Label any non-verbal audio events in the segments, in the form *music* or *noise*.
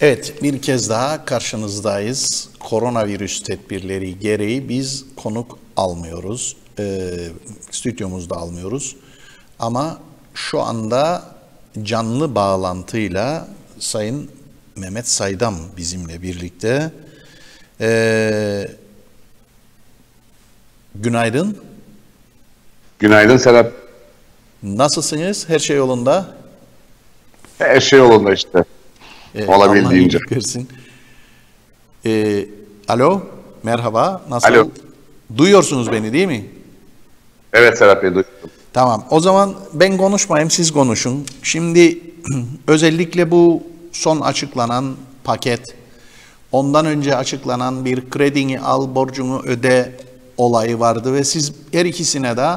Evet, bir kez daha karşınızdayız. Koronavirüs tedbirleri gereği biz konuk almıyoruz. Ee, stüdyomuzda almıyoruz. Ama şu anda canlı bağlantıyla Sayın Mehmet Saydam bizimle birlikte. Ee, günaydın. Günaydın Serap. Nasılsınız? Her şey yolunda? Her şey yolunda işte. Ee, Olabildiğince. Allah versin. Ee, alo, merhaba. Nasıl? Alo. Duyuyorsunuz beni değil mi? Evet Serap Bey duydum. Tamam. O zaman ben konuşmayayım, siz konuşun. Şimdi *clears throat* özellikle bu son açıklanan paket, ondan önce açıklanan bir kredini al, borcunu öde olayı vardı ve siz her ikisine de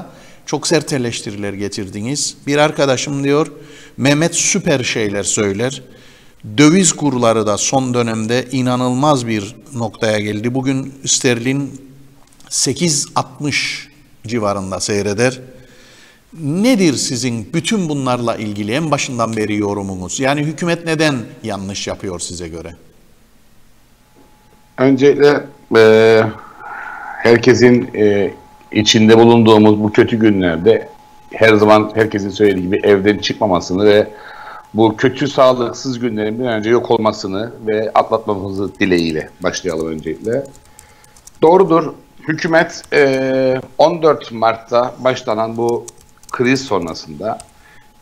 çok sert eleştiriler getirdiniz. Bir arkadaşım diyor, Mehmet süper şeyler söyler. Döviz kurları da son dönemde inanılmaz bir noktaya geldi. Bugün sterlin 8.60 civarında seyreder. Nedir sizin bütün bunlarla ilgili en başından beri yorumunuz? Yani hükümet neden yanlış yapıyor size göre? Öncelikle e, herkesin e, içinde bulunduğumuz bu kötü günlerde her zaman herkesin söylediği gibi evden çıkmamasını ve bu kötü sağlıksız günlerin bir önce yok olmasını ve atlatmamızı dileğiyle başlayalım öncelikle. Doğrudur. Hükümet e, 14 Mart'ta başlanan bu kriz sonrasında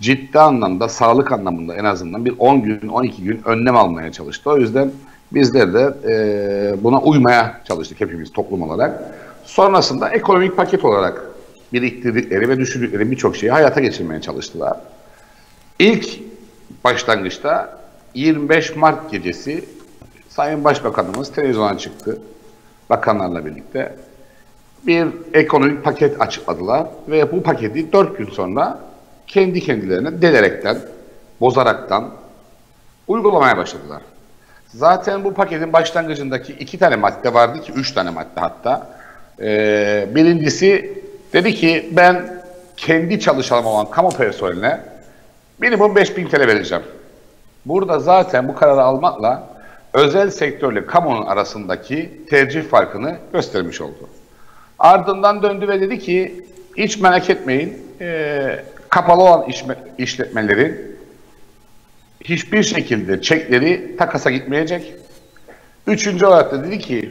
ciddi anlamda, sağlık anlamında en azından bir 10 gün, 12 gün önlem almaya çalıştı. O yüzden bizler de e, buna uymaya çalıştık hepimiz toplum olarak. Sonrasında ekonomik paket olarak biriktirdikleri ve düşürdükleri birçok şeyi hayata geçirmeye çalıştılar. İlk başlangıçta 25 Mart gecesi Sayın Başbakanımız televizyona çıktı. Bakanlarla birlikte bir ekonomik paket açıkladılar ve bu paketi 4 gün sonra kendi kendilerine delerekten, bozaraktan uygulamaya başladılar. Zaten bu paketin başlangıcındaki iki tane madde vardı ki, üç tane madde hatta. Ee, birincisi dedi ki ben kendi çalışanım olan kamu personeline minimum 5000 TL vereceğim. Burada zaten bu kararı almakla özel sektörle kamunun arasındaki tercih farkını göstermiş oldu. Ardından döndü ve dedi ki hiç merak etmeyin e, kapalı olan işme, işletmelerin hiçbir şekilde çekleri takasa gitmeyecek. Üçüncü olarak da dedi ki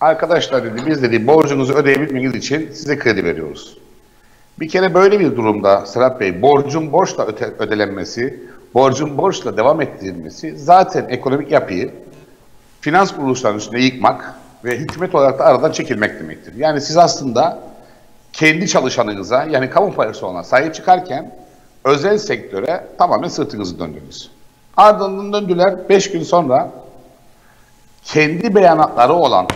arkadaşlar dedi biz dedi borcunuzu ödeyebilmeniz için size kredi veriyoruz. Bir kere böyle bir durumda Serhat Bey borcun borçla öte, ödelenmesi, borcun borçla devam ettirilmesi zaten ekonomik yapıyı finans kuruluşlarının üstüne yıkmak ve hükümet olarak da aradan çekilmek demektir. Yani siz aslında kendi çalışanınıza yani kamu personeline sahip çıkarken özel sektöre tamamen sırtınızı döndünüz. Ardından döndüler 5 gün sonra kendi beyanatları olan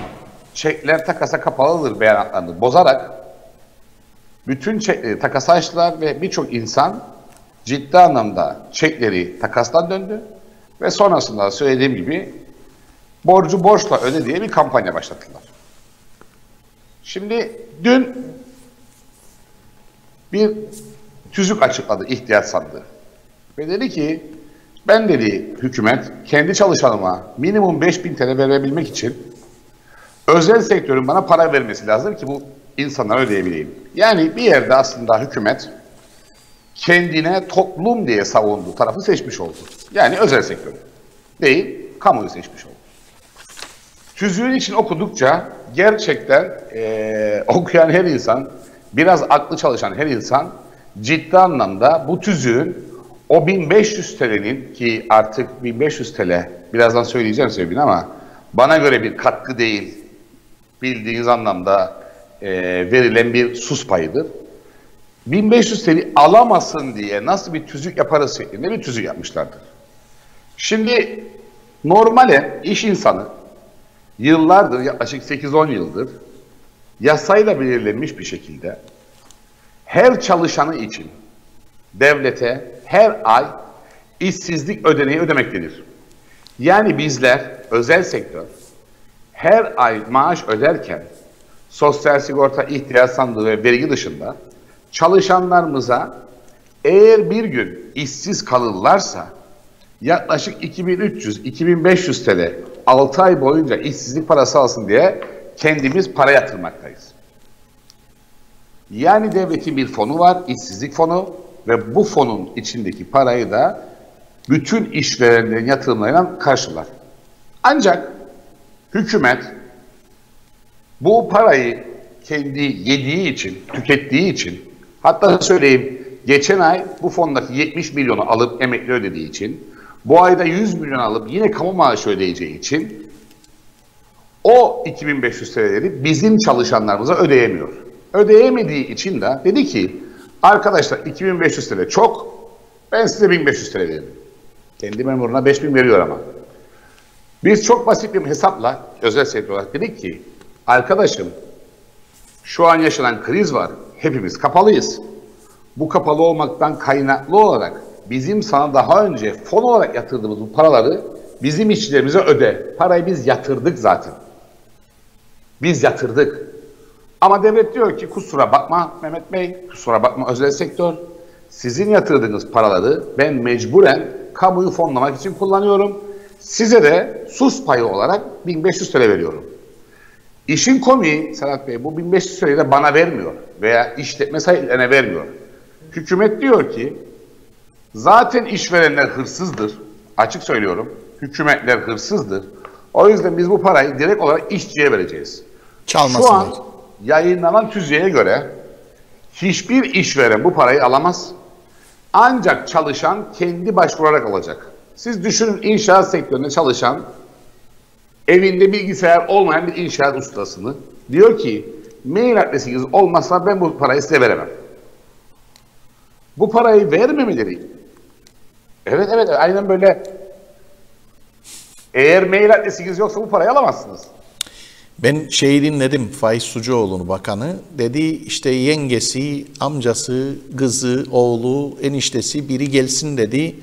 çekler takasa kapalıdır beyanatlarını bozarak bütün çekleri takasa açtılar ve birçok insan ciddi anlamda çekleri takastan döndü ve sonrasında söylediğim gibi borcu borçla öde diye bir kampanya başlattılar. Şimdi dün bir tüzük açıkladı ihtiyaç sandığı. Ve dedi ki ben dedi hükümet kendi çalışanıma minimum 5000 TL verebilmek için özel sektörün bana para vermesi lazım ki bu insanlara ödeyebileyim. Yani bir yerde aslında hükümet kendine toplum diye savunduğu tarafı seçmiş oldu. Yani özel sektör değil, kamuyu seçmiş oldu. Tüzüğün için okudukça gerçekten e, *laughs* okuyan her insan, biraz aklı çalışan her insan ciddi anlamda bu tüzüğün o 1500 TL'nin ki artık 1500 TL birazdan söyleyeceğim sebebini ama bana göre bir katkı değil bildiğiniz anlamda e, verilen bir sus payıdır. 1500 TL alamasın diye nasıl bir tüzük yaparız şeklinde bir tüzük yapmışlardır. Şimdi normale iş insanı yıllardır yaklaşık 8-10 yıldır yasayla belirlenmiş bir şekilde her çalışanı için devlete her ay işsizlik ödeneği ödemektedir. Yani bizler özel sektör her ay maaş öderken sosyal sigorta ihtiyaç sandığı ve vergi dışında çalışanlarımıza eğer bir gün işsiz kalırlarsa yaklaşık 2300-2500 TL 6 ay boyunca işsizlik parası alsın diye kendimiz para yatırmaktayız. Yani devletin bir fonu var, işsizlik fonu ve bu fonun içindeki parayı da bütün işverenlerin yatırımlarıyla karşılar. Ancak hükümet bu parayı kendi yediği için, tükettiği için, hatta söyleyeyim geçen ay bu fondaki 70 milyonu alıp emekli ödediği için, bu ayda 100 milyon alıp yine kamu maaşı ödeyeceği için o 2500 TL'leri bizim çalışanlarımıza ödeyemiyor. Ödeyemediği için de dedi ki arkadaşlar 2500 TL çok ben size 1500 TL veririm. Kendi memuruna 5000 veriyor ama. Biz çok basit bir hesapla özel sektör olarak dedik ki arkadaşım şu an yaşanan kriz var. Hepimiz kapalıyız. Bu kapalı olmaktan kaynaklı olarak bizim sana daha önce fon olarak yatırdığımız bu paraları bizim işçilerimize öde. Parayı biz yatırdık zaten. Biz yatırdık. Ama devlet diyor ki kusura bakma Mehmet Bey, kusura bakma özel sektör. Sizin yatırdığınız paraları ben mecburen kamuyu fonlamak için kullanıyorum. Size de sus payı olarak 1500 TL veriyorum. İşin komiği Serhat Bey bu 1500 TL'yi de bana vermiyor veya işletme sahiplerine vermiyor. Hükümet diyor ki zaten işverenler hırsızdır. Açık söylüyorum. Hükümetler hırsızdır. O yüzden biz bu parayı direkt olarak işçiye vereceğiz. Çalmasınlar. Şu an yayınlanan tüzüğe göre hiçbir işveren bu parayı alamaz. Ancak çalışan kendi başvurarak alacak. Siz düşünün inşaat sektöründe çalışan evinde bilgisayar olmayan bir inşaat ustasını diyor ki mail adresiniz olmazsa ben bu parayı size veremem. Bu parayı vermemeleri. Evet evet aynen böyle. Eğer mail adresiniz yoksa bu parayı alamazsınız. Ben şeyi dinledim Faiz Sucuoğlu'nu bakanı. Dedi işte yengesi, amcası, kızı, oğlu, eniştesi biri gelsin dedi.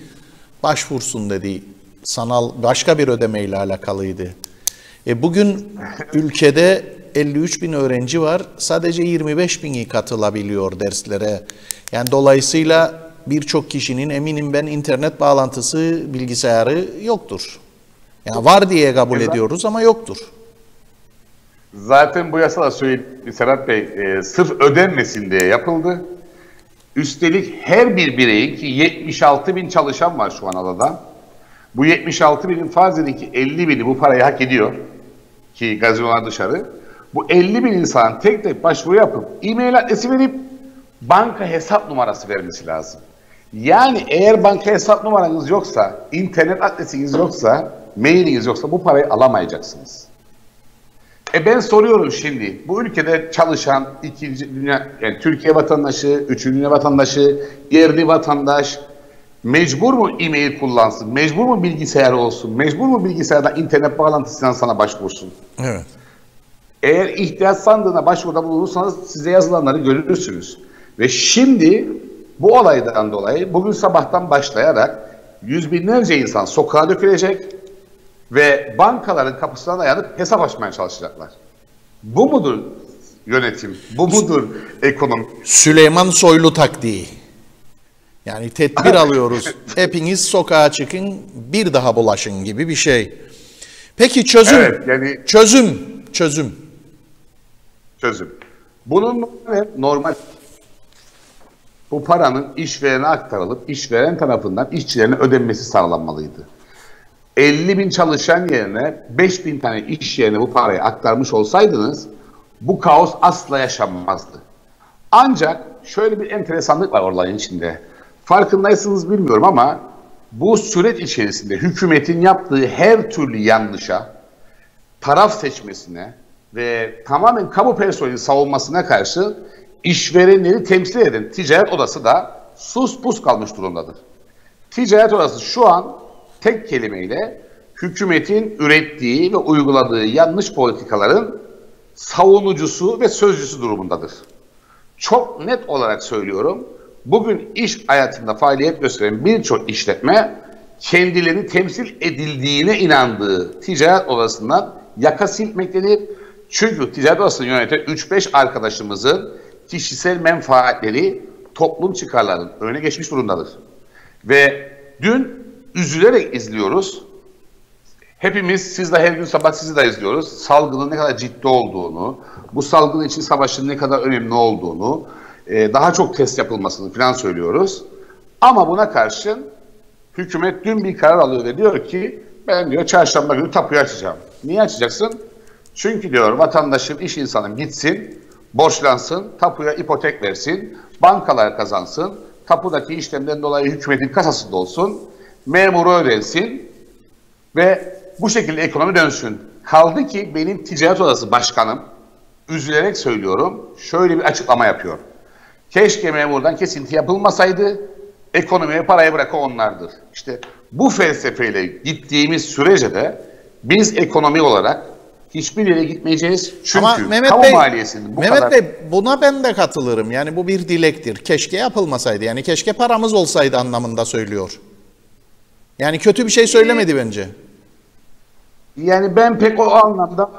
Başvursun dedi. Sanal başka bir ödemeyle alakalıydı. E bugün ülkede 53 bin öğrenci var. Sadece 25 bini katılabiliyor derslere. Yani dolayısıyla birçok kişinin eminim ben internet bağlantısı bilgisayarı yoktur. Yani var diye kabul Güzel. ediyoruz ama yoktur. Zaten bu yasa da söyledi Serhat Bey e, sırf ödenmesin diye yapıldı. Üstelik her bir bireyin ki 76 bin çalışan var şu an adada. Bu 76 binin farz edin ki 50 bini bu parayı hak ediyor. Ki gazinolar dışarı. Bu 50 bin insan tek tek başvuru yapıp e-mail adresi verip banka hesap numarası vermesi lazım. Yani eğer banka hesap numaranız yoksa, internet adresiniz yoksa, mailiniz yoksa bu parayı alamayacaksınız. E ben soruyorum şimdi, bu ülkede çalışan ikinci dünya, yani Türkiye vatandaşı, üçüncü dünya vatandaşı, yerli vatandaş mecbur mu e-mail kullansın, mecbur mu bilgisayar olsun, mecbur mu bilgisayarda internet bağlantısından sana başvursun? Evet. Eğer ihtiyaç sandığına başvuruda bulunursanız size yazılanları görürsünüz. Ve şimdi bu olaydan dolayı bugün sabahtan başlayarak yüz binlerce insan sokağa dökülecek ve bankaların kapısına dayanıp hesap açmaya çalışacaklar. Bu mudur yönetim? Bu mudur ekonomi? Süleyman Soylu taktiği. Yani tedbir *laughs* alıyoruz. Hepiniz sokağa çıkın, bir daha bulaşın gibi bir şey. Peki çözüm. Evet, yani- Çözüm. Çözüm. çözüm. Bunun normal, normal bu paranın işverene aktarılıp işveren tarafından işçilerine ödenmesi sağlanmalıydı. 50 bin çalışan yerine 5 bin tane iş yerine bu parayı aktarmış olsaydınız bu kaos asla yaşanmazdı. Ancak şöyle bir enteresanlık var olayın içinde. Farkındaysınız bilmiyorum ama bu süreç içerisinde hükümetin yaptığı her türlü yanlışa, taraf seçmesine ve tamamen kamu personeli savunmasına karşı işverenleri temsil eden ticaret odası da sus pus kalmış durumdadır. Ticaret odası şu an tek kelimeyle hükümetin ürettiği ve uyguladığı yanlış politikaların savunucusu ve sözcüsü durumundadır. Çok net olarak söylüyorum. Bugün iş hayatında faaliyet gösteren birçok işletme kendilerini temsil edildiğine inandığı ticaret odasından yaka silmektedir. Çünkü ticaret odasını yöneten 3-5 arkadaşımızın kişisel menfaatleri toplum çıkarlarının önüne geçmiş durumdadır. Ve dün üzülerek izliyoruz. Hepimiz, siz de her gün sabah sizi de izliyoruz. Salgının ne kadar ciddi olduğunu, bu salgın için savaşın ne kadar önemli olduğunu, e, daha çok test yapılmasını falan söylüyoruz. Ama buna karşın hükümet dün bir karar alıyor ve diyor ki ben diyor çarşamba günü tapuyu açacağım. Niye açacaksın? Çünkü diyor vatandaşın, iş insanım gitsin, borçlansın, tapuya ipotek versin, bankalar kazansın, tapudaki işlemden dolayı hükümetin kasasında olsun, memuru ödensin ve bu şekilde ekonomi dönsün. Kaldı ki benim ticaret odası başkanım, üzülerek söylüyorum, şöyle bir açıklama yapıyor. Keşke memurdan kesinti yapılmasaydı, ekonomiye parayı bırakan onlardır. İşte bu felsefeyle gittiğimiz sürece de biz ekonomi olarak hiçbir yere gitmeyeceğiz. Çünkü Ama Mehmet kamu Bey, maliyesinin bu Mehmet kadar... Bey buna ben de katılırım. Yani bu bir dilektir. Keşke yapılmasaydı. Yani keşke paramız olsaydı anlamında söylüyor. Yani kötü bir şey söylemedi bence. Yani ben pek o anlamda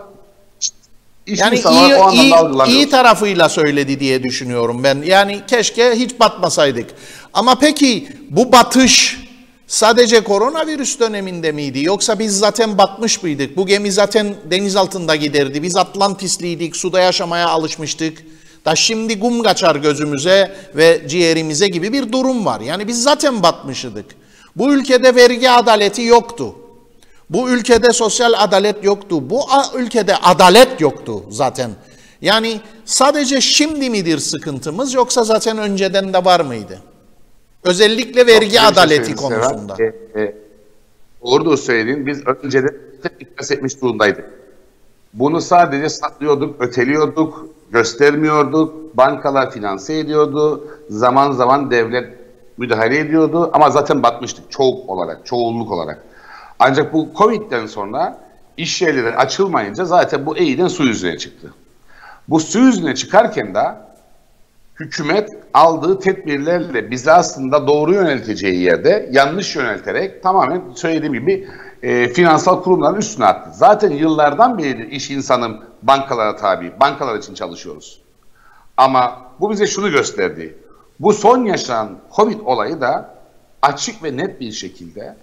iş Yani iyi, o iyi, iyi tarafıyla söyledi diye düşünüyorum ben. Yani keşke hiç batmasaydık. Ama peki bu batış sadece koronavirüs döneminde miydi? Yoksa biz zaten batmış mıydık? Bu gemi zaten deniz altında giderdi. Biz Atlantisliydik, suda yaşamaya alışmıştık. Da şimdi kum kaçar gözümüze ve ciğerimize gibi bir durum var. Yani biz zaten batmışydık. Bu ülkede vergi adaleti yoktu. Bu ülkede sosyal adalet yoktu. Bu ülkede adalet yoktu zaten. Yani sadece şimdi midir sıkıntımız yoksa zaten önceden de var mıydı? Özellikle vergi Çok şey adaleti Serhat. konusunda. E, e, doğru söyledin. Biz önceden iflas etmiş durumdaydık. Bunu sadece saklıyorduk, öteliyorduk, göstermiyorduk. Bankalar finanse ediyordu. Zaman zaman devlet müdahale ediyordu. Ama zaten batmıştık çoğu olarak, çoğunluk olarak. Ancak bu Covid'den sonra iş yerleri açılmayınca zaten bu eğiden su yüzüne çıktı. Bu su yüzüne çıkarken de hükümet aldığı tedbirlerle bizi aslında doğru yönelteceği yerde yanlış yönelterek tamamen söylediğim gibi e, finansal kurumların üstüne attı. Zaten yıllardan beri iş insanım bankalara tabi, bankalar için çalışıyoruz. Ama bu bize şunu gösterdi. Bu son yaşanan Covid olayı da açık ve net bir şekilde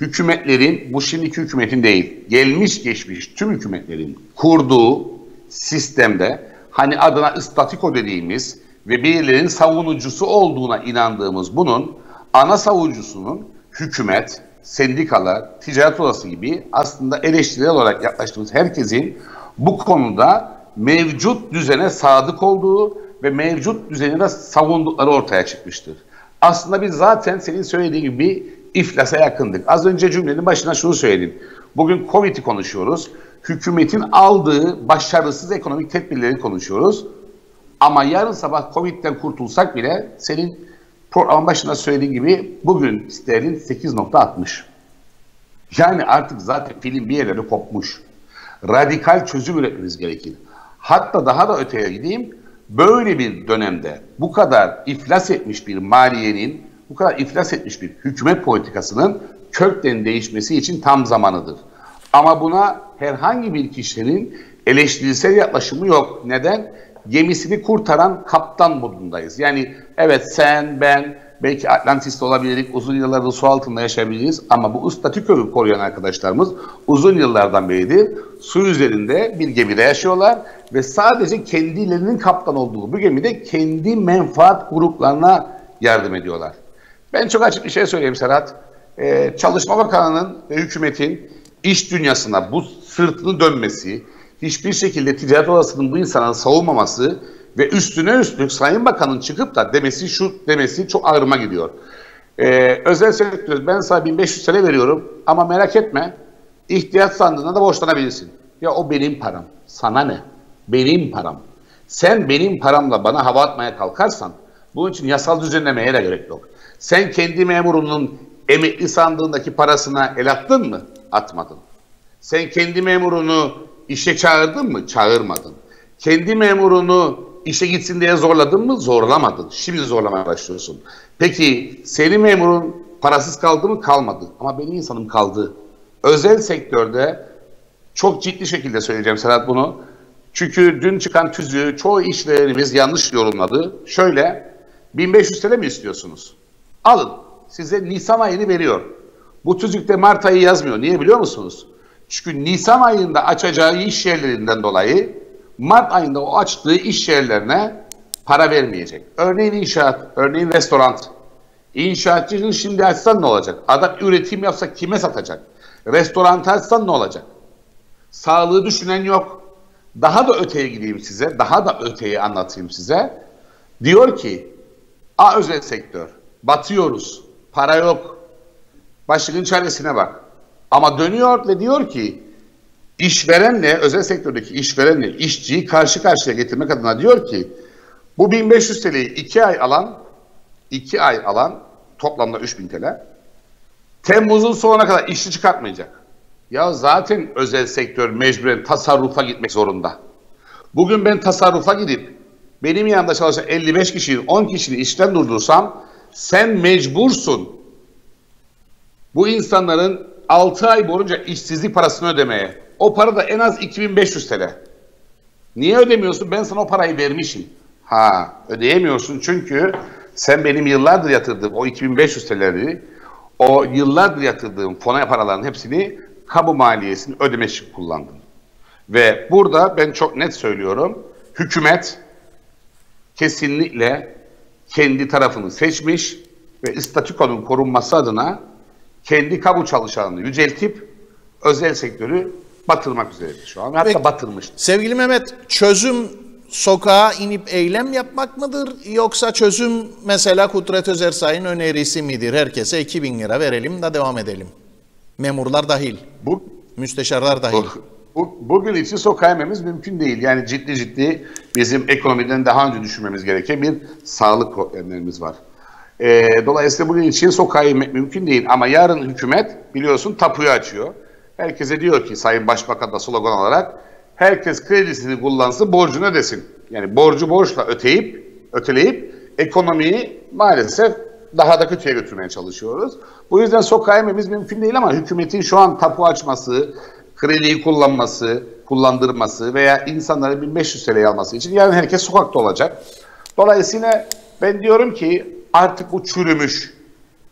hükümetlerin, bu şimdiki hükümetin değil, gelmiş geçmiş tüm hükümetlerin kurduğu sistemde hani adına ıstatiko dediğimiz ve birilerinin savunucusu olduğuna inandığımız bunun ana savunucusunun hükümet, sendikalar, ticaret odası gibi aslında eleştirel olarak yaklaştığımız herkesin bu konuda mevcut düzene sadık olduğu ve mevcut düzeni de savundukları ortaya çıkmıştır. Aslında biz zaten senin söylediğin gibi iflasa yakındık. Az önce cümlenin başına şunu söyledim. Bugün Covid'i konuşuyoruz. Hükümetin aldığı başarısız ekonomik tedbirleri konuşuyoruz. Ama yarın sabah Covid'den kurtulsak bile senin programın başında söylediğin gibi bugün sterlin 8.60. Yani artık zaten film bir yerlere kopmuş. Radikal çözüm üretmemiz gerekir. Hatta daha da öteye gideyim. Böyle bir dönemde bu kadar iflas etmiş bir maliyenin, bu kadar iflas etmiş bir hükümet politikasının kökten değişmesi için tam zamanıdır. Ama buna herhangi bir kişinin eleştirisel yaklaşımı yok. Neden? Gemisini kurtaran kaptan modundayız. Yani evet sen, ben, belki Atlantis'te olabilirik, uzun yıllardır su altında yaşayabiliriz ama bu statükoyu koruyan arkadaşlarımız uzun yıllardan beridir su üzerinde bir gemide yaşıyorlar ve sadece kendilerinin kaptan olduğu bu gemide kendi menfaat gruplarına yardım ediyorlar. Ben çok açık bir şey söyleyeyim Serhat. Ee, Çalışma Bakanı'nın ve hükümetin iş dünyasına bu sırtını dönmesi, hiçbir şekilde ticaret odasının bu insanı savunmaması ve üstüne üstlük Sayın Bakan'ın çıkıp da demesi şu demesi çok ağrıma gidiyor. Ee, özel sektör ben sana 1500 TL veriyorum ama merak etme ihtiyaç sandığında da borçlanabilirsin. Ya o benim param. Sana ne? Benim param. Sen benim paramla bana hava atmaya kalkarsan bunun için yasal düzenlemeye de gerek yok. Sen kendi memurunun emekli sandığındaki parasına el attın mı? Atmadın. Sen kendi memurunu işe çağırdın mı? Çağırmadın. Kendi memurunu işe gitsin diye zorladın mı? Zorlamadın. Şimdi zorlamaya başlıyorsun. Peki senin memurun parasız kaldı mı? Kalmadı. Ama benim insanım kaldı. Özel sektörde çok ciddi şekilde söyleyeceğim Serhat bunu. Çünkü dün çıkan tüzüğü çoğu işverenimiz yanlış yorumladı. Şöyle 1500 TL mi istiyorsunuz? Alın. size Nisan ayını veriyor. Bu tüzükte Mart ayı yazmıyor. Niye biliyor musunuz? Çünkü Nisan ayında açacağı iş yerlerinden dolayı Mart ayında o açtığı iş yerlerine para vermeyecek. Örneğin inşaat, örneğin restoran. İnşaatçının şimdi açsan ne olacak? Adam üretim yapsa kime satacak? Restoran açsan ne olacak? Sağlığı düşünen yok. Daha da öteye gideyim size, daha da öteye anlatayım size. Diyor ki, A özel sektör, batıyoruz, para yok, başlığın çaresine bak. Ama dönüyor ve diyor ki, işverenle, özel sektördeki işverenle işçiyi karşı karşıya getirmek adına diyor ki, bu 1500 TL'yi 2 ay alan, 2 ay alan, toplamda 3000 TL, Temmuz'un sonuna kadar işçi çıkartmayacak. Ya zaten özel sektör mecburen tasarrufa gitmek zorunda. Bugün ben tasarrufa gidip benim yanında çalışan 55 kişiyi 10 kişinin işten durdursam sen mecbursun bu insanların 6 ay boyunca işsizlik parasını ödemeye. O para da en az 2500 TL. Niye ödemiyorsun? Ben sana o parayı vermişim. Ha ödeyemiyorsun çünkü sen benim yıllardır yatırdığım o 2500 TL'leri o yıllardır yatırdığım fona paraların hepsini kamu maliyesini ödemek için kullandım. Ve burada ben çok net söylüyorum. Hükümet kesinlikle kendi tarafını seçmiş ve statükonun korunması adına kendi kamu çalışanını yüceltip özel sektörü batırmak üzeredir şu an. Hatta Peki. batırmış. Sevgili Mehmet, çözüm sokağa inip eylem yapmak mıdır? Yoksa çözüm mesela Kudret Özersay'ın önerisi midir? Herkese 2000 lira verelim de devam edelim. Memurlar dahil, Bu müsteşarlar dahil. Bu, bu, bugün için sokağa mümkün değil. Yani ciddi ciddi bizim ekonomiden daha önce düşünmemiz gereken bir sağlık problemlerimiz var. Ee, dolayısıyla bugün için sokağa inmek mümkün değil. Ama yarın hükümet biliyorsun tapuyu açıyor. Herkese diyor ki Sayın Başbakan da slogan olarak herkes kredisini kullansın borcunu ödesin. Yani borcu borçla öteyip, öteleyip ekonomiyi maalesef daha da kötüye götürmeye çalışıyoruz. Bu yüzden sokağa inmemiz mümkün değil ama hükümetin şu an tapu açması, krediyi kullanması, kullandırması veya insanların 1500 TL alması için yarın herkes sokakta olacak. Dolayısıyla ben diyorum ki artık bu çürümüş,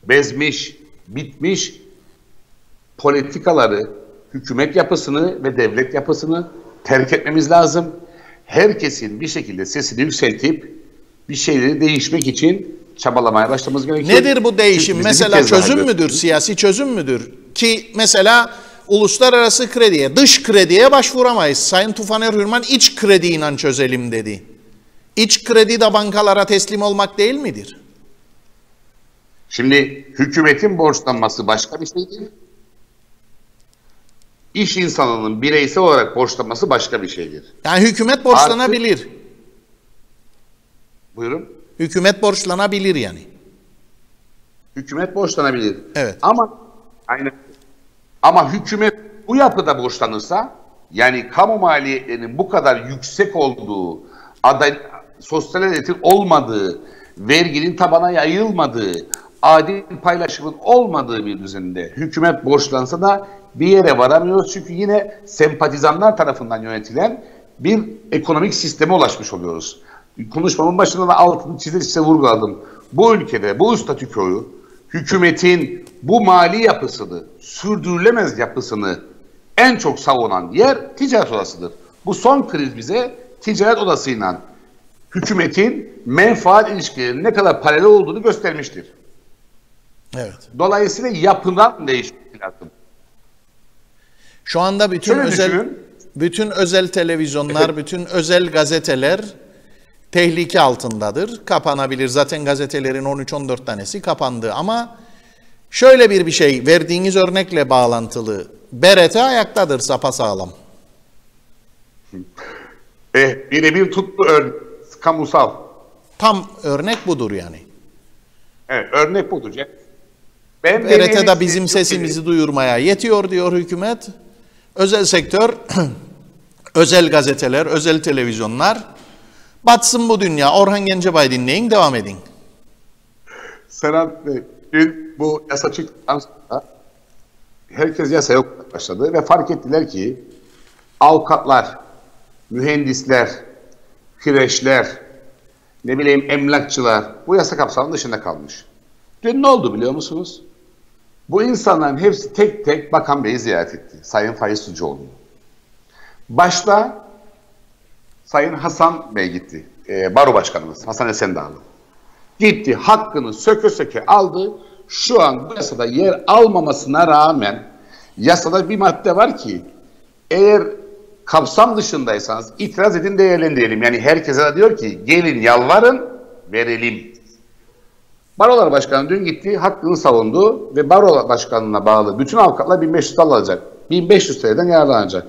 bezmiş, bitmiş politikaları, hükümet yapısını ve devlet yapısını terk etmemiz lazım. Herkesin bir şekilde sesini yükseltip bir şeyleri değişmek için çabalamaya başlamamız gerekiyor. Nedir bu değişim? Mesela çözüm müdür? Siyasi çözüm müdür? Ki mesela uluslararası krediye, dış krediye başvuramayız. Sayın Tufaner Hürman iç krediyle çözelim dedi. İç kredi de bankalara teslim olmak değil midir? Şimdi hükümetin borçlanması başka bir şeydir. İş insanının bireysel olarak borçlanması başka bir şeydir. Yani hükümet borçlanabilir. Buyurun. Hükümet borçlanabilir yani. Hükümet borçlanabilir. Evet. Ama aynen. Ama hükümet bu yapıda borçlanırsa yani kamu maliyetlerinin bu kadar yüksek olduğu, aday, sosyal adaletin olmadığı, verginin tabana yayılmadığı, adil paylaşımın olmadığı bir düzende hükümet borçlansa da bir yere varamıyoruz. Çünkü yine sempatizanlar tarafından yönetilen bir ekonomik sisteme ulaşmış oluyoruz. Konuşmamın başında da altını çize çize vurguladım. Bu ülkede bu statükoyu hükümetin bu mali yapısını, sürdürülemez yapısını en çok savunan yer ticaret odasıdır. Bu son kriz bize ticaret odasıyla hükümetin menfaat ilişkilerinin ne kadar paralel olduğunu göstermiştir. Evet. Dolayısıyla yapılan değişmesi lazım. Şu anda bütün Şöyle özel düşünün. bütün özel televizyonlar, bütün özel gazeteler tehlike altındadır. Kapanabilir. Zaten gazetelerin 13-14 tanesi kapandı ama şöyle bir bir şey verdiğiniz örnekle bağlantılı. BRT ayaktadır sapasağlam. E, birebir tuttu ör, kamusal. Tam örnek budur yani. Evet, örnek budur. Ben BRT'de bizim sesimizi duyurmaya yetiyor diyor hükümet. Özel sektör, *clears throat* özel gazeteler, özel televizyonlar batsın bu dünya. Orhan Gencebay dinleyin, devam edin. Serhat Bey, dün bu yasa çıktıktan sonra herkes yasa yok başladı ve fark ettiler ki avukatlar, mühendisler, kireçler, ne bileyim emlakçılar bu yasa kapsamının dışında kalmış. Dün ne oldu biliyor musunuz? Bu insanların hepsi tek tek Bakan Bey'i ziyaret etti. Sayın Faiz Sucuoğlu. Başta Sayın Hasan Bey gitti. E, Baro Başkanımız Hasan Esendağlı. Gitti hakkını söke söke aldı. Şu an bu yasada yer almamasına rağmen yasada bir madde var ki eğer kapsam dışındaysanız itiraz edin değerlendirelim. Yani herkese de diyor ki gelin yalvarın verelim. Barolar Başkanı dün gitti hakkını savundu ve Barolar Başkanı'na bağlı bütün avukatlar 1500 TL alacak. 1500 TL'den yararlanacak.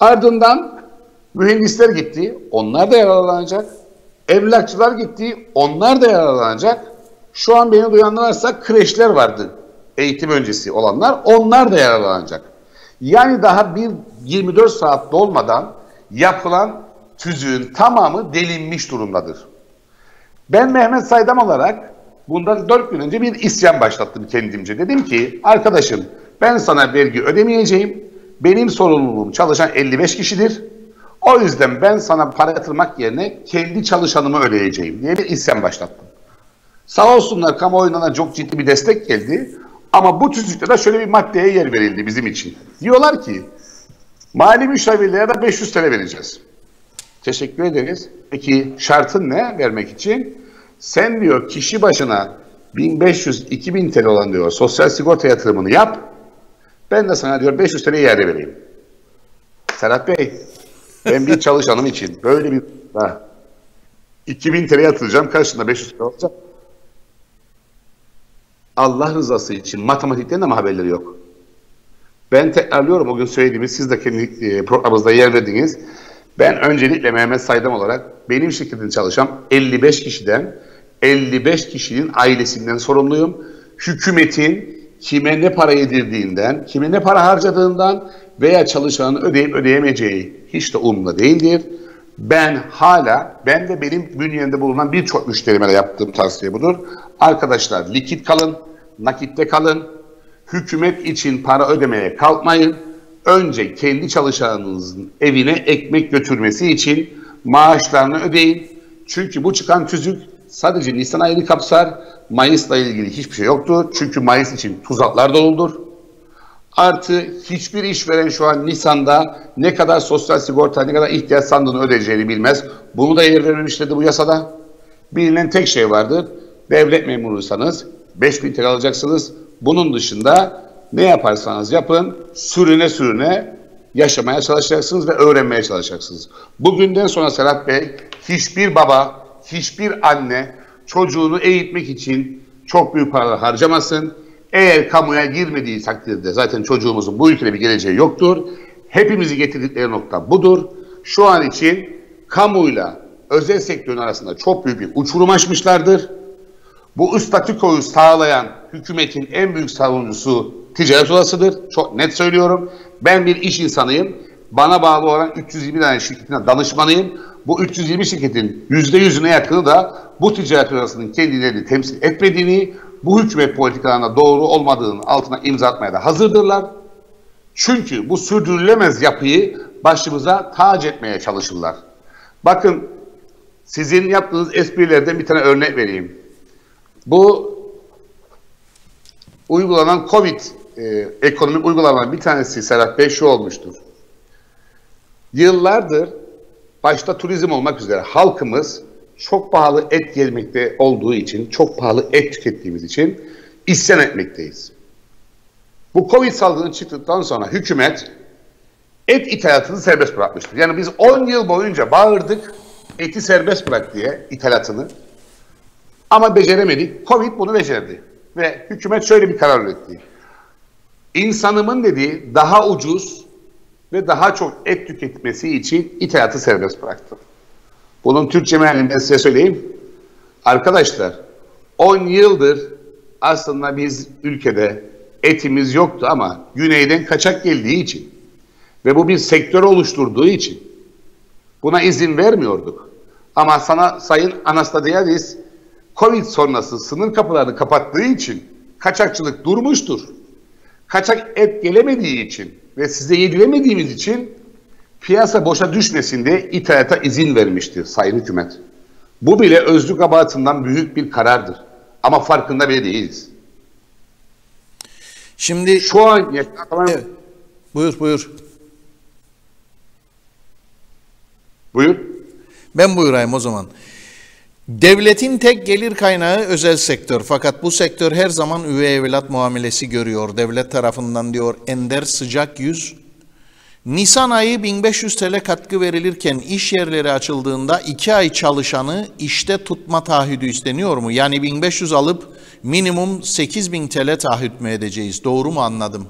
Ardından mühendisler gitti onlar da yararlanacak. Emlakçılar gitti onlar da yararlanacak. Şu an beni duyanlar varsa kreşler vardı eğitim öncesi olanlar onlar da yararlanacak. Yani daha bir 24 saat dolmadan yapılan tüzüğün tamamı delinmiş durumdadır. Ben Mehmet Saydam olarak bundan 4 gün önce bir isyan başlattım kendimce. Dedim ki arkadaşım ben sana vergi ödemeyeceğim. Benim sorumluluğum çalışan 55 kişidir. O yüzden ben sana para yatırmak yerine kendi çalışanımı ödeyeceğim diye bir isyan başlattım. Sağ olsunlar kamuoyundan çok ciddi bir destek geldi. Ama bu tüzükte de şöyle bir maddeye yer verildi bizim için. Diyorlar ki mali müşavirlere de 500 TL vereceğiz. Teşekkür ederiz. Peki şartın ne vermek için? Sen diyor kişi başına 1500-2000 TL olan diyor sosyal sigorta yatırımını yap. Ben de sana diyor 500 TL iade vereyim. Serhat Bey ben bir çalışanım için böyle bir ha, 2000 TL yatıracağım karşında 500 TL olacak. Allah rızası için matematikten de mi haberleri yok? Ben tekrarlıyorum o gün söylediğimiz, siz de kendi e, programınızda yer verdiniz. Ben öncelikle Mehmet Saydam olarak benim şirketimde çalışan 55 kişiden 55 kişinin ailesinden sorumluyum. Hükümetin kime ne para yedirdiğinden, kime ne para harcadığından veya çalışanın ödeyip ödeyemeyeceği hiç de umurumda değildir. Ben hala, ben de benim bünyemde bulunan birçok müşterime de yaptığım tavsiye budur. Arkadaşlar likit kalın, nakitte kalın, hükümet için para ödemeye kalkmayın. Önce kendi çalışanınızın evine ekmek götürmesi için maaşlarını ödeyin. Çünkü bu çıkan tüzük sadece Nisan ayını kapsar. Mayıs'la ilgili hiçbir şey yoktur. Çünkü Mayıs için tuzaklar doludur. Artı hiçbir işveren şu an Nisan'da ne kadar sosyal sigorta, ne kadar ihtiyaç sandığını ödeyeceğini bilmez. Bunu da yer vermemişlerdi bu yasada. Bilinen tek şey vardır. Devlet memuruysanız 5000 TL alacaksınız. Bunun dışında ne yaparsanız yapın sürüne sürüne yaşamaya çalışacaksınız ve öğrenmeye çalışacaksınız. Bugünden sonra Serhat Bey hiçbir baba, hiçbir anne çocuğunu eğitmek için çok büyük paralar harcamasın. Eğer kamuya girmediği takdirde zaten çocuğumuzun bu ülkede bir geleceği yoktur. Hepimizi getirdikleri nokta budur. Şu an için kamuyla özel sektörün arasında çok büyük bir uçurum açmışlardır. Bu statükoyu sağlayan hükümetin en büyük savunucusu ticaret odasıdır. Çok net söylüyorum. Ben bir iş insanıyım. Bana bağlı olan 320 tane şirketine danışmanıyım. Bu 320 şirketin %100'üne yakını da bu ticaret odasının kendilerini temsil etmediğini, bu hükümet politikalarına doğru olmadığını altına imza atmaya da hazırdırlar. Çünkü bu sürdürülemez yapıyı başımıza tac etmeye çalışırlar. Bakın sizin yaptığınız esprilerden bir tane örnek vereyim. Bu uygulanan Covid e, ekonomik uygulamaların bir tanesi Serhat Bey şu olmuştur. Yıllardır başta turizm olmak üzere halkımız çok pahalı et gelmekte olduğu için, çok pahalı et tükettiğimiz için isyan etmekteyiz. Bu Covid salgını çıktıktan sonra hükümet et ithalatını serbest bırakmıştır. Yani biz 10 yıl boyunca bağırdık eti serbest bırak diye ithalatını. Ama beceremedik. Covid bunu becerdi. Ve hükümet şöyle bir karar üretti. İnsanımın dediği daha ucuz ve daha çok et tüketmesi için ithalatı serbest bıraktı. Bunun Türkçe mealini size söyleyeyim. Arkadaşlar 10 yıldır aslında biz ülkede etimiz yoktu ama güneyden kaçak geldiği için ve bu bir sektör oluşturduğu için buna izin vermiyorduk. Ama sana Sayın Anastasiadis Covid sonrası sınır kapılarını kapattığı için kaçakçılık durmuştur. Kaçak et gelemediği için ve size yedilemediğimiz için piyasa boşa düşmesin diye ithalata izin vermiştir Sayın Hükümet. Bu bile özlük abatından büyük bir karardır. Ama farkında bile değiliz. Şimdi Şu an yaşanan... evet. Buyur buyur. Buyur. Ben buyurayım o zaman. Devletin tek gelir kaynağı özel sektör. Fakat bu sektör her zaman üvey evlat muamelesi görüyor. Devlet tarafından diyor Ender Sıcak Yüz. Nisan ayı 1500 TL katkı verilirken iş yerleri açıldığında 2 ay çalışanı işte tutma taahhüdü isteniyor mu? Yani 1500 alıp minimum 8000 TL taahhüt mü edeceğiz? Doğru mu anladım?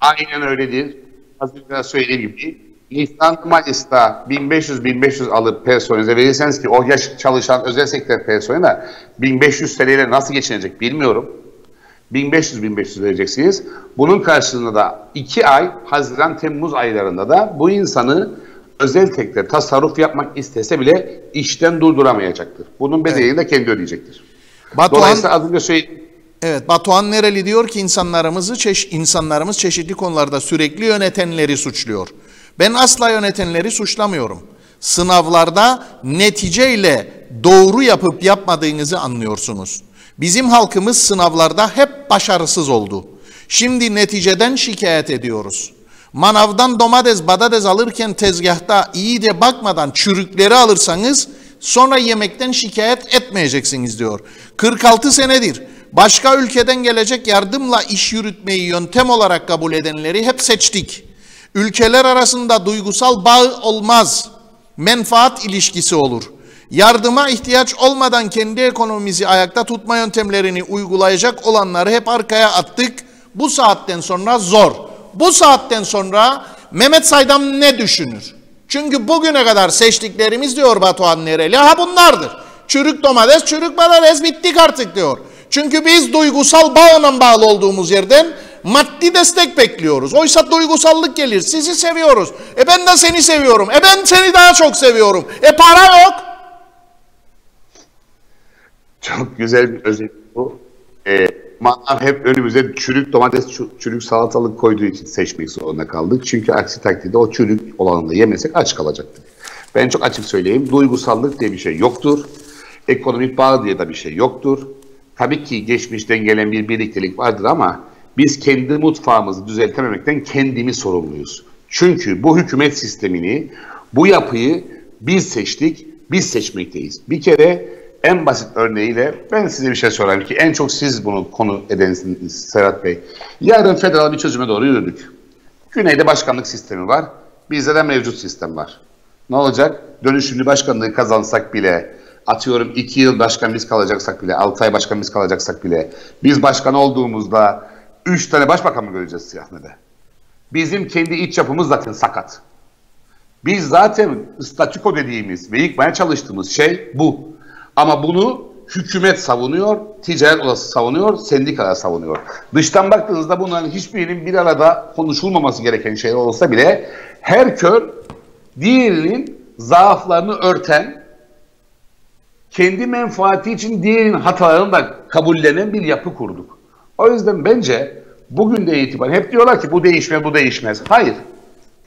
Aynen öyledir. Az önce söylediğim gibi Nisan Mayıs'ta 1500-1500 alıp personelize verirseniz ki o yaş çalışan özel sektör personeline 1500 TL ile nasıl geçinecek bilmiyorum. 1500-1500 vereceksiniz. Bunun karşılığında da 2 ay Haziran-Temmuz aylarında da bu insanı özel sektör tasarruf yapmak istese bile işten durduramayacaktır. Bunun bedelini de kendi ödeyecektir. Batuhan, Dolayısıyla az önce söylediğim evet Batuhan Nereli diyor ki insanlarımızı çeş, insanlarımız çeşitli konularda sürekli yönetenleri suçluyor. Ben asla yönetenleri suçlamıyorum. Sınavlarda neticeyle doğru yapıp yapmadığınızı anlıyorsunuz. Bizim halkımız sınavlarda hep başarısız oldu. Şimdi neticeden şikayet ediyoruz. Manavdan domates, badades alırken tezgahta iyi de bakmadan çürükleri alırsanız sonra yemekten şikayet etmeyeceksiniz diyor. 46 senedir başka ülkeden gelecek yardımla iş yürütmeyi yöntem olarak kabul edenleri hep seçtik. Ülkeler arasında duygusal bağ olmaz. Menfaat ilişkisi olur. Yardıma ihtiyaç olmadan kendi ekonomimizi ayakta tutma yöntemlerini uygulayacak olanları hep arkaya attık. Bu saatten sonra zor. Bu saatten sonra Mehmet Saydam ne düşünür? Çünkü bugüne kadar seçtiklerimiz diyor Batuhan Nereli ha bunlardır. Çürük domates, çürük patates bittik artık diyor. Çünkü biz duygusal bağla bağlı olduğumuz yerden maddi destek bekliyoruz. Oysa duygusallık gelir. Sizi seviyoruz. E ben de seni seviyorum. E ben seni daha çok seviyorum. E para yok. Çok güzel bir özet bu. Ee, manav hep önümüze çürük domates, çürük salatalık koyduğu için seçmek zorunda kaldık. Çünkü aksi takdirde o çürük olanı da yemesek aç kalacaktık. Ben çok açık söyleyeyim. Duygusallık diye bir şey yoktur. Ekonomik bağ diye de bir şey yoktur. Tabii ki geçmişten gelen bir birliktelik vardır ama biz kendi mutfağımızı düzeltememekten kendimiz sorumluyuz. Çünkü bu hükümet sistemini, bu yapıyı biz seçtik, biz seçmekteyiz. Bir kere en basit örneğiyle ben size bir şey sorayım ki en çok siz bunu konu edensiniz Serhat Bey. Yarın federal bir çözüme doğru yürüdük. Güneyde başkanlık sistemi var. Bizde de mevcut sistem var. Ne olacak? Dönüşümlü başkanlığı kazansak bile, atıyorum iki yıl başkan biz kalacaksak bile, altı ay başkan biz kalacaksak bile, biz başkan olduğumuzda üç tane başbakan mı göreceğiz Siyahne'de? Bizim kendi iç yapımız zaten sakat. Biz zaten statüko dediğimiz ve yıkmaya çalıştığımız şey bu. Ama bunu hükümet savunuyor, ticaret odası savunuyor, sendikalar savunuyor. Dıştan baktığınızda bunların hiçbirinin bir arada konuşulmaması gereken şeyler olsa bile her kör diğerinin zaaflarını örten, kendi menfaati için diğerinin hatalarını da kabullenen bir yapı kurduk. O yüzden bence bugün de itibaren hep diyorlar ki bu değişmez, bu değişmez. Hayır,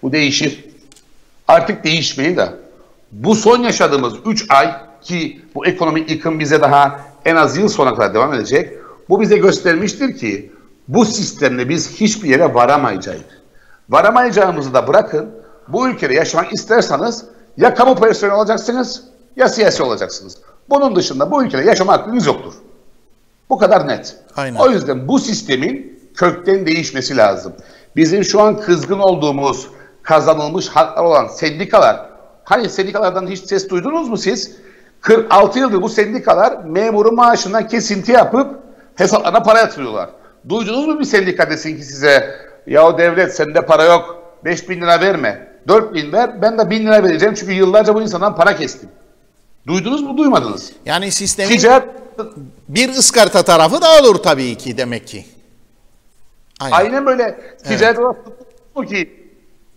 bu değişir. Artık değişmeyi de bu son yaşadığımız 3 ay ki bu ekonomik yıkım bize daha en az yıl sonra kadar devam edecek. Bu bize göstermiştir ki bu sistemle biz hiçbir yere varamayacağız. Varamayacağımızı da bırakın. Bu ülkede yaşamak isterseniz ya kamu personeli olacaksınız ya siyasi olacaksınız. Bunun dışında bu ülkede yaşama hakkınız yoktur. Bu kadar net. Aynen. O yüzden bu sistemin kökten değişmesi lazım. Bizim şu an kızgın olduğumuz kazanılmış haklar olan sendikalar, hani sendikalardan hiç ses duydunuz mu siz? 46 yıldır bu sendikalar memurun maaşından kesinti yapıp hesaplarına para yatırıyorlar. Duydunuz mu bir sendika desin ki size ya devlet sende para yok 5 bin lira verme 4 bin ver ben de 1000 lira vereceğim çünkü yıllarca bu insandan para kestim. Duydunuz mu duymadınız? Yani sistemin Ticaret bir ıskarta tarafı da olur tabii ki demek ki. Aynen. aynen böyle ticaret odası ki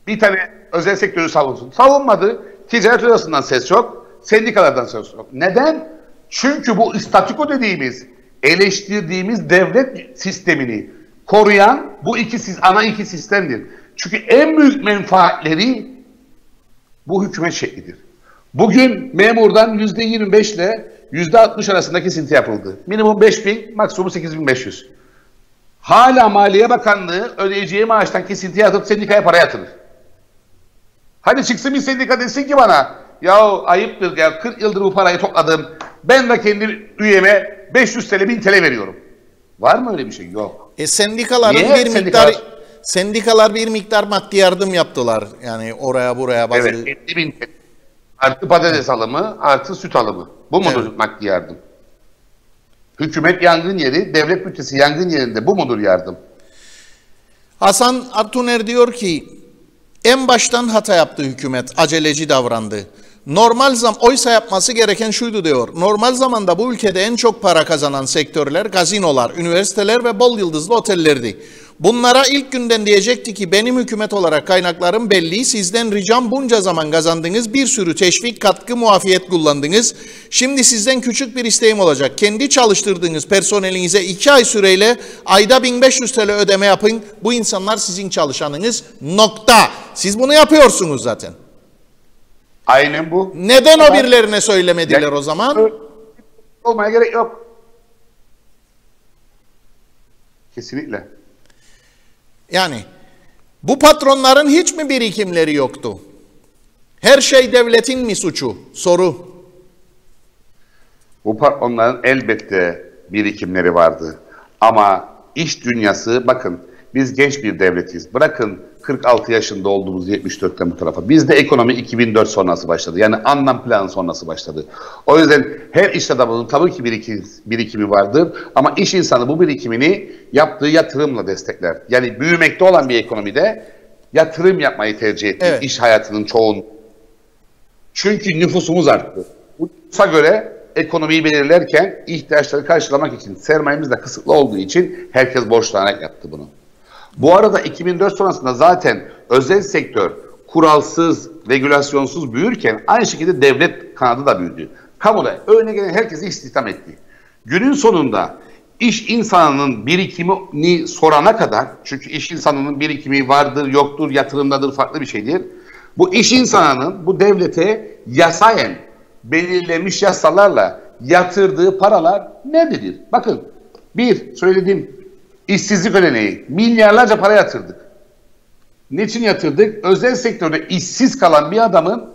bir tane özel sektörü savunsun. Savunmadı. Ticaret odasından ses yok. Sendikalardan ses yok. Neden? Çünkü bu statüko dediğimiz eleştirdiğimiz devlet sistemini koruyan bu iki ana iki sistemdir. Çünkü en büyük menfaatleri bu hükümet şeklidir. Bugün memurdan yüzde 25 ile yüzde 60 arasında kesinti yapıldı. Minimum 5000, maksimum 8500. Hala Maliye Bakanlığı ödeyeceği maaştan kesinti atıp sendikaya para yatırır. Hadi çıksın bir sendika desin ki bana ya ayıptır ya 40 yıldır bu parayı topladım. Ben de kendi üyeme 500 TL 1000 TL veriyorum. Var mı öyle bir şey? Yok. E sendikaların Niye bir sendikalar- miktar sendikalar bir miktar maddi yardım yaptılar. Yani oraya buraya bazı Evet 50 bin TL. Artı patates alımı, artı süt alımı. Bu mudur Evet. maddi yardım? Hükümet yangın yeri, devlet bütçesi yangın yerinde bu mudur yardım? Hasan Atuner diyor ki en baştan hata yaptı hükümet, aceleci davrandı. Normal zam oysa yapması gereken şuydu diyor. Normal zamanda bu ülkede en çok para kazanan sektörler gazinolar, üniversiteler ve bol yıldızlı otellerdi. Bunlara ilk günden diyecekti ki benim hükümet olarak kaynaklarım belli. Sizden ricam bunca zaman kazandınız. Bir sürü teşvik, katkı, muafiyet kullandınız. Şimdi sizden küçük bir isteğim olacak. Kendi çalıştırdığınız personelinize iki ay süreyle ayda 1500 TL ödeme yapın. Bu insanlar sizin çalışanınız. Nokta. Siz bunu yapıyorsunuz zaten. Aynen bu. Neden o birilerine söylemediler Ya- o zaman? Olmaya gerek yok. Kesinlikle. Yani bu patronların hiç mi birikimleri yoktu? Her şey devletin mi suçu? Soru. Bu patronların elbette birikimleri vardı. Ama iş dünyası bakın biz genç bir devletiz. Bırakın 46 yaşında olduğumuz 74'ten bu tarafa. Bizde ekonomi 2004 sonrası başladı. Yani anlam planı sonrası başladı. O yüzden her iş adamının tabii ki birikimi, birikimi vardır. Ama iş insanı bu birikimini yaptığı yatırımla destekler. Yani büyümekte olan bir ekonomide yatırım yapmayı tercih etti. Evet. İş hayatının çoğun. Çünkü nüfusumuz arttı. Nüfusa göre ekonomiyi belirlerken ihtiyaçları karşılamak için sermayemiz de kısıtlı olduğu için herkes borçlanarak yaptı bunu. Bu arada 2004 sonrasında zaten özel sektör kuralsız, regülasyonsuz büyürken aynı şekilde devlet kanadı da büyüdü. Kamuda önüne gelen herkesi istihdam etti. Günün sonunda iş insanının birikimini sorana kadar, çünkü iş insanının birikimi vardır, yoktur, yatırımdadır, farklı bir şeydir. Bu iş insanının bu devlete yasayen belirlemiş yasalarla yatırdığı paralar nerededir? Bakın bir söylediğim işsizlik ödeneği milyarlarca para yatırdık. Niçin yatırdık? Özel sektörde işsiz kalan bir adamın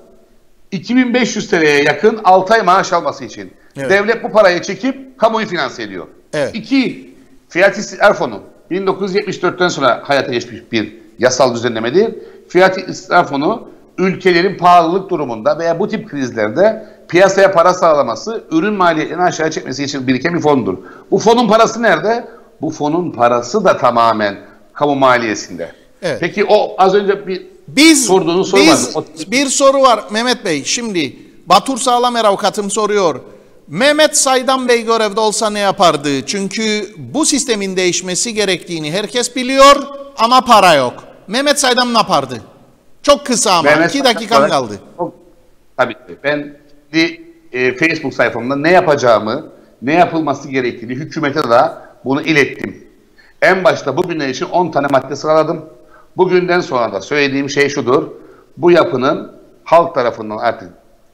2500 TL'ye yakın 6 ay maaş alması için. Evet. Devlet bu parayı çekip kamuoyu finanse ediyor. Evet. İki, Fiyat İstihdar Fonu 1974'ten sonra hayata geçmiş bir yasal düzenlemedir. Fiyat İstihdar Fonu ülkelerin pahalılık durumunda veya bu tip krizlerde piyasaya para sağlaması, ürün maliyetlerini aşağı çekmesi için biriken bir fondur. Bu fonun parası nerede? Bu fonun parası da tamamen kamu maliyesinde. Evet. Peki o az önce bir Biz, sorduğunuz soru biz. O- bir soru var Mehmet Bey. Şimdi Batur Sağlamer avukatım soruyor. Mehmet Saydam Bey görevde olsa ne yapardı? Çünkü bu sistemin değişmesi gerektiğini herkes biliyor ama para yok. Mehmet Saydam ne yapardı? Çok kısa ama. Mehmet iki dakikam kaldı. Çok- Tabii. Ben e, Facebook sayfamda ne yapacağımı, ne yapılması gerektiğini hükümete de bunu ilettim. En başta bugünler için 10 tane madde sıraladım. Bugünden sonra da söylediğim şey şudur. Bu yapının halk tarafından artık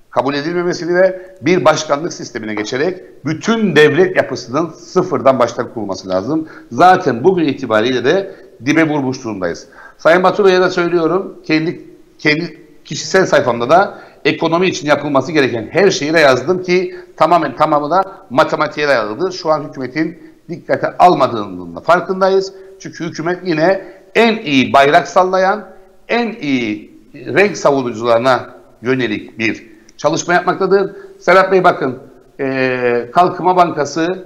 kabul edilmemesini ve bir başkanlık sistemine geçerek bütün devlet yapısının sıfırdan baştan kurulması lazım. Zaten bugün itibariyle de dibe vurmuş durumdayız. Sayın Batur Bey'e de söylüyorum, kendi kendi kişisel sayfamda da ekonomi için yapılması gereken her şeyi de yazdım ki tamamen tamamı da matematiğe dayalıdır. Şu an hükümetin dikkate almadığının da farkındayız. Çünkü hükümet yine en iyi bayrak sallayan, en iyi renk savunucularına yönelik bir çalışma yapmaktadır. Serhat Bey bakın, eee, Kalkınma Bankası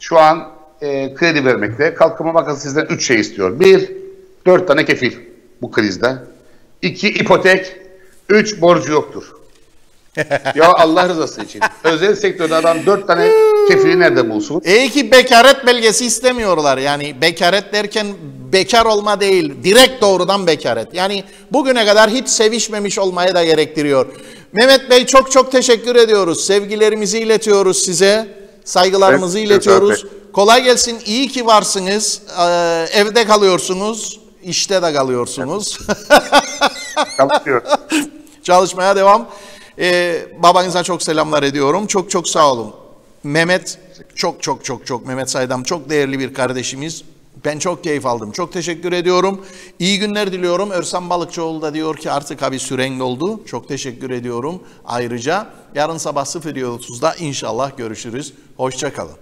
şu an eee, kredi vermekte. Kalkınma Bankası sizden üç şey istiyor. Bir, dört tane kefil bu krizde. İki, ipotek. Üç, borcu yoktur. Ya Allah rızası için. Özel sektörde adam dört tane kefili nerede bulsun? İyi ki bekaret belgesi istemiyorlar. Yani bekaret derken bekar olma değil, direkt doğrudan bekaret. Yani bugüne kadar hiç sevişmemiş olmaya da gerektiriyor. Mehmet Bey çok çok teşekkür ediyoruz. Sevgilerimizi iletiyoruz size. Saygılarımızı Evet, iletiyoruz. evet. Kolay gelsin. İyi ki varsınız. Ee, evde kalıyorsunuz. işte de kalıyorsunuz. Çalışıyor. *laughs* Çalışmaya devam. Ee, babanıza çok selamlar ediyorum. Çok çok sağ olun. Mehmet çok çok çok çok Mehmet Saydam çok değerli bir kardeşimiz. Ben çok keyif aldım. Çok teşekkür ediyorum. İyi günler diliyorum. Örsan Balıkçıoğlu da diyor ki artık abi süren doldu. Çok teşekkür ediyorum. Ayrıca yarın sabah 07.30'da inşallah görüşürüz. Hoşçakalın.